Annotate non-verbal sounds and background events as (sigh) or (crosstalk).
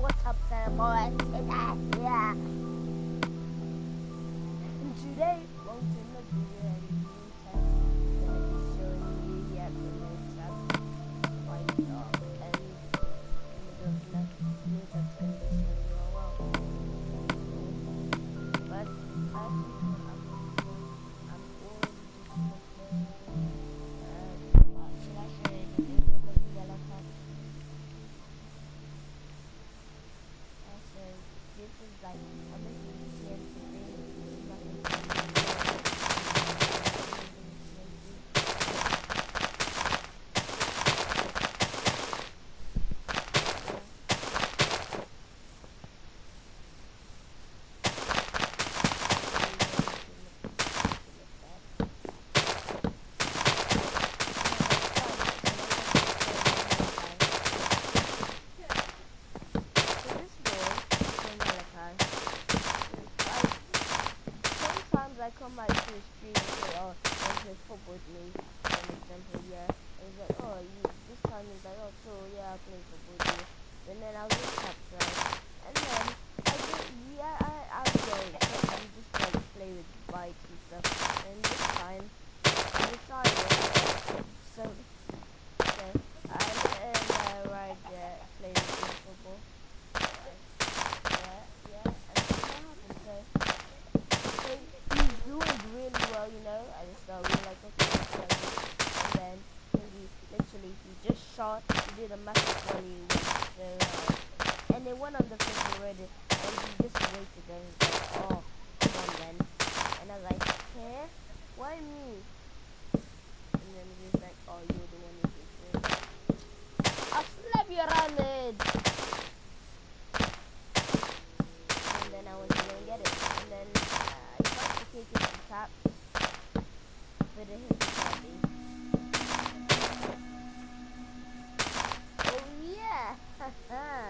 what's up, Cinnamon? Today, yeah. And today, won't in the video, I'm going to be you the information of and the was like, oh, cool, yeah, I'll play football with you. Then I was just capture, and then I did, yeah, I, I was going, but you just like play with bikes and stuff. And this time, I decided, so over to his puppy. Oh yeah! (laughs)